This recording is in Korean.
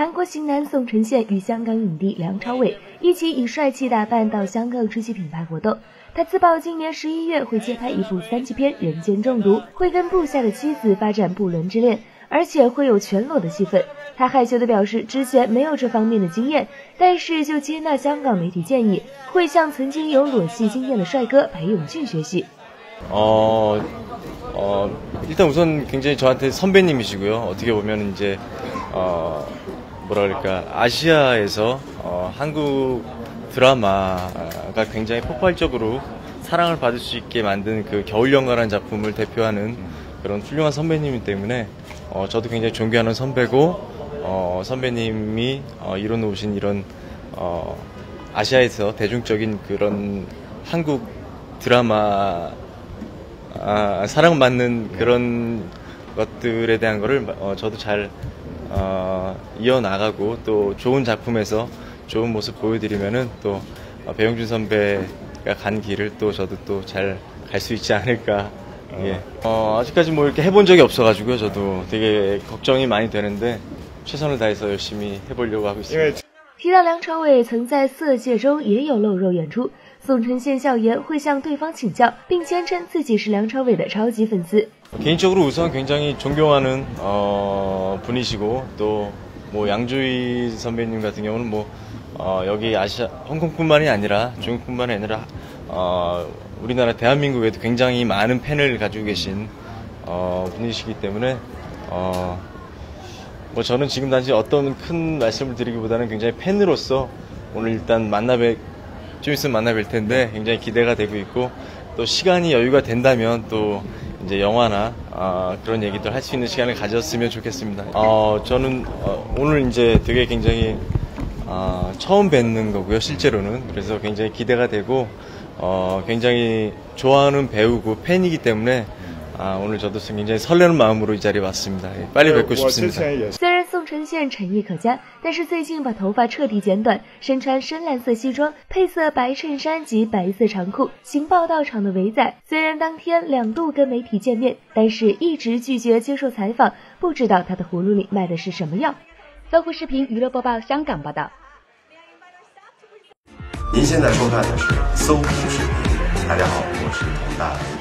韩国型男宋承宪与香港影帝梁朝伟一起以帅气打扮到香港出席品牌活动。他自曝今年十一月会接拍一部三级片《人间中毒》，会跟部下的妻子发展不伦之恋，而且会有全裸的戏份。他害羞地表示，之前没有这方面的经验，但是就接纳香港媒体建议，会向曾经有裸戏经验的帅哥裴勇俊学习。어어일단우선굉장히저한테선배님이시고요어떻게보면이제어 뭐라그럴까아시아에서 어 한국 드라마가 굉장히 폭발적으로 사랑을 받을 수 있게 만든 그 겨울연가라는 작품을 대표하는 그런 훌륭한 선배님이기 때문에 어, 저도 굉장히 존경하는 선배고 어, 선배님이 어, 이뤄놓으신 이런 어, 아시아에서 대중적인 그런 한국 드라마 아, 사랑받는 그런 것들에 대한 거를 어, 저도 잘 어, 이어나가고 또 좋은 작품에서 좋은 모습 보여드리면은 또 배영준 선배가 간 길을 또 저도 또 잘 갈 수 있지 않을까. 예. 어, 아직까지 뭐 이렇게 해본 적이 없어가지고요. 저도 되게 걱정이 많이 되는데 최선을 다해서 열심히 해보려고 하고 있습니다. 提到梁朝伟曾在《色戒》中也有露肉演出， 宋承宪笑言会向对方请教，并坚称自己是梁朝伟的超级粉丝。 개인적으로 우선 굉장히 존경하는 어, 분이시고 또뭐 양조희 선배님 같은 경우는 뭐 어, 여기 아시아 홍콩뿐만이 아니라 중국뿐만이 아니라 어, 우리나라 대한민국에도 굉장히 많은 팬을 가지고 계신 어, 분이시기 때문에 어, 뭐 저는 지금 단지 어떤 큰 말씀을 드리기보다는 굉장히 팬으로서 오늘 일단 만나뵐 좀 있으면 만나 뵐 텐데 굉장히 기대가 되고 있고 또 시간이 여유가 된다면 또 이제 영화나 어, 그런 얘기들 할 수 있는 시간을 가졌으면 좋겠습니다. 어, 저는 어, 오늘 이제 되게 굉장히 어, 처음 뵙는 거고요, 실제로는. 그래서 굉장히 기대가 되고 어, 굉장히 좋아하는 배우고 팬이기 때문에 아, 오늘 저도 굉장히 설레는 마음으로 이 자리에 왔습니다. 빨리 뵙고 싶습니다. 宋承宪诚意可嘉，但是最近把头发彻底剪短，身穿深蓝色西装，配色白衬衫及白色长裤，行报到场的伟仔。虽然当天两度跟媒体见面，但是一直拒绝接受采访，不知道他的葫芦里卖的是什么药。搜狐视频娱乐播报，香港报道。您现在收看的是搜狐视频，大家好，我是佟大。